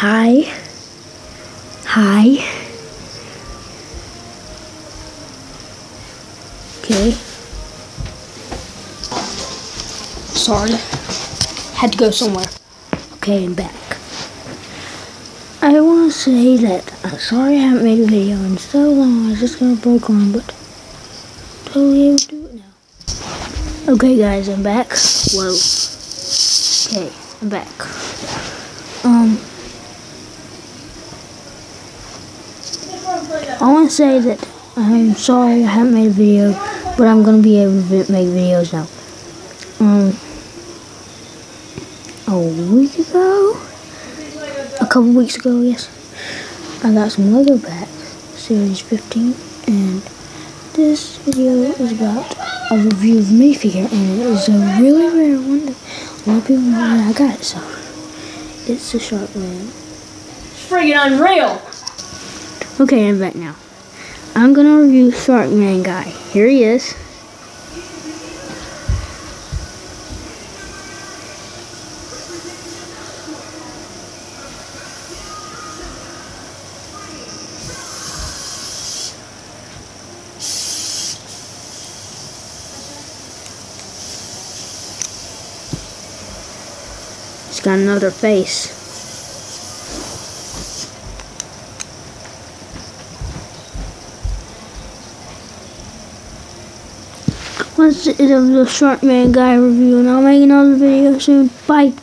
Hi. Hi. Okay. Sorry. Had to go somewhere. Okay, I'm back. I want to say that I'm sorry I haven't made a video in so long. I was just gonna broke on, but totally able to do it now. Okay, guys, I'm back. Whoa. Okay, I'm back. Um, I want to say that I'm sorry I haven't made a video, but I'm gonna be able to make videos now. Um, a week ago, a couple weeks ago, yes, I got some Lego back, Series 15, and this video is about a review of minifigure, and it is a really rare one. A lot of people know that I got it, so it's a Shark Man. Friggin' unreal! Okay, I'm back now. I'm gonna review Shark Man guy. Here he is. He's got another face. What's it of the Shark Man guy review, and I'll make another video soon. Bye.